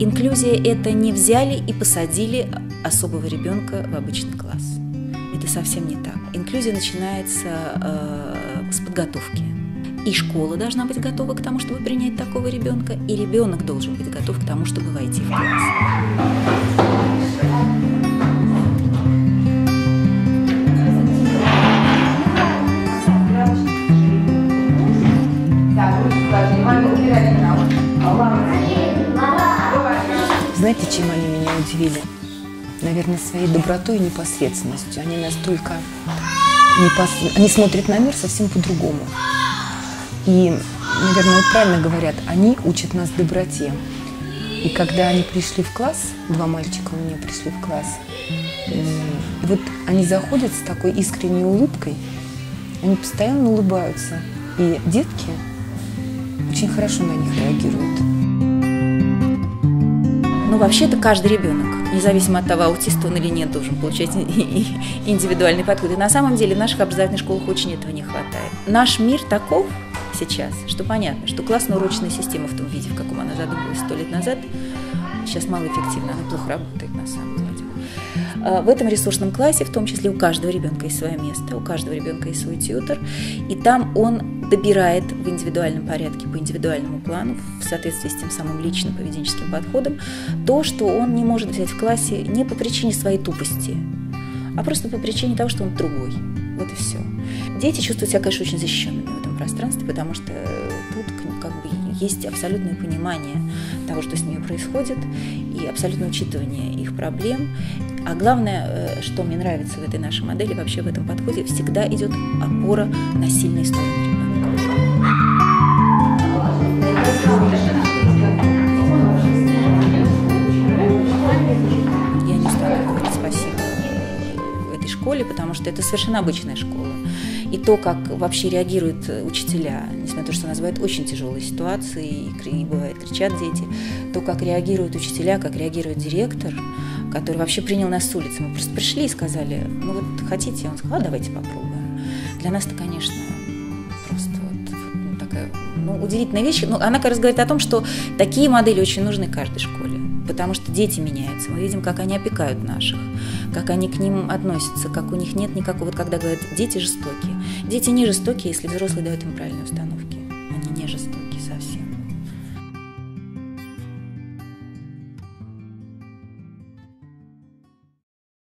Инклюзия – это не взяли и посадили особого ребенка в обычный класс. Это совсем не так. Инклюзия начинается э, с подготовки. И школа должна быть готова к тому, чтобы принять такого ребенка, и ребенок должен быть готов к тому, чтобы войти в класс. Знаете, чем они меня удивили? Наверное, своей добротой и непосредственностью. Они настолько... Непос... Они смотрят на мир совсем по-другому. И, наверное, вот правильно говорят, они учат нас доброте. И когда они пришли в класс, два мальчика у меня пришли в класс, и вот они заходят с такой искренней улыбкой, они постоянно улыбаются. И детки очень хорошо на них реагируют. Ну, вообще-то каждый ребенок, независимо от того, аутист он или нет, должен получать индивидуальный подход. И на самом деле в наших образовательных школах очень этого не хватает. Наш мир таков сейчас, что понятно, что классно-урочная система в том виде, в каком она задумывалась сто лет назад, сейчас малоэффективна, она плохо работает на самом деле. А, в этом ресурсном классе, в том числе у каждого ребенка есть свое место, у каждого ребенка есть свой тьютер, и там он добирает в индивидуальном порядке, по индивидуальному плану, в соответствии с тем самым личным поведенческим подходом, то, что он не может взять в классе не по причине своей тупости, а просто по причине того, что он другой. Вот и все. Дети чувствуют себя, конечно, очень защищенными в этом пространстве, потому что тут как бы есть абсолютное понимание того, что с ними происходит, и абсолютное учитывание их проблем. А главное, э, что мне нравится в этой нашей модели, вообще в этом подходе, всегда идет опора на сильные стороны ребенка. Школе, потому что это совершенно обычная школа. И то, как вообще реагируют учителя, несмотря на то, что называют очень тяжелые ситуации, и бывает кричат дети, то, как реагируют учителя, как реагирует директор, который вообще принял нас с улицы. Мы просто пришли и сказали, ну вот хотите? Он сказал, а давайте попробуем. Для нас это, конечно, просто вот, такая ну, удивительная вещь. Ну, она как раз говорит о том, что такие модели очень нужны каждой школе, потому что дети меняются. Мы видим, как они опекают наших, как они к ним относятся, как у них нет никакого, вот когда говорят, дети жестокие. Дети не жестокие, если взрослые дают им правильную установку.